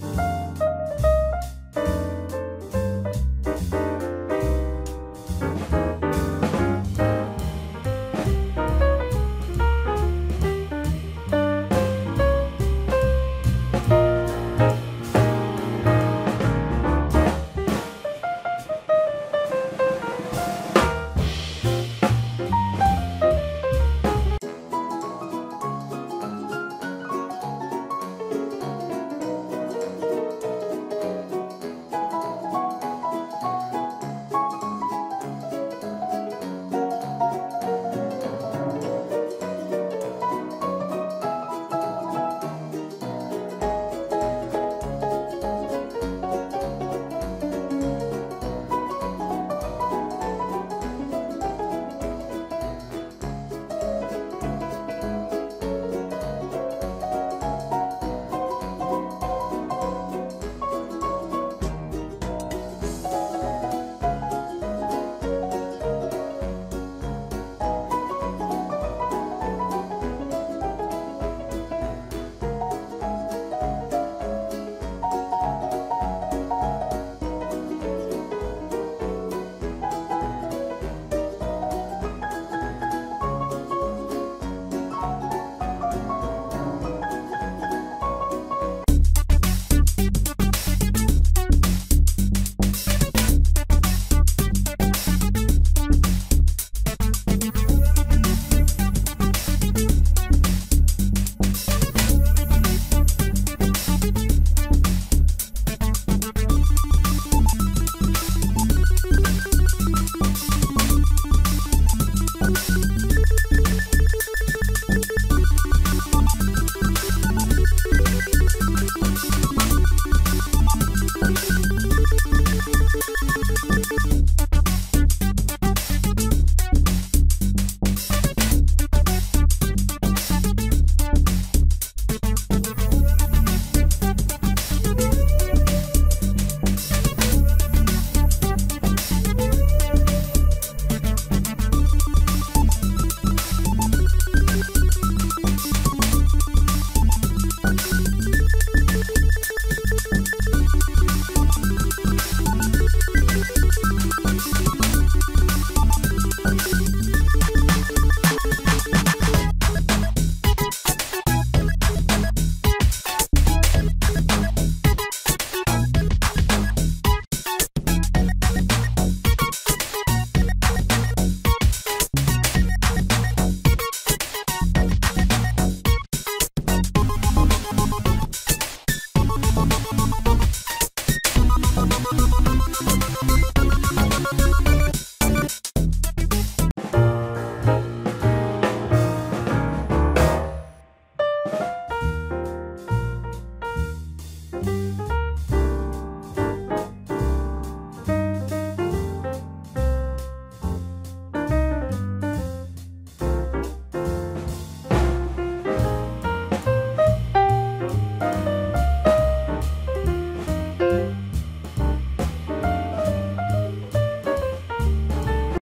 Bye. Bye.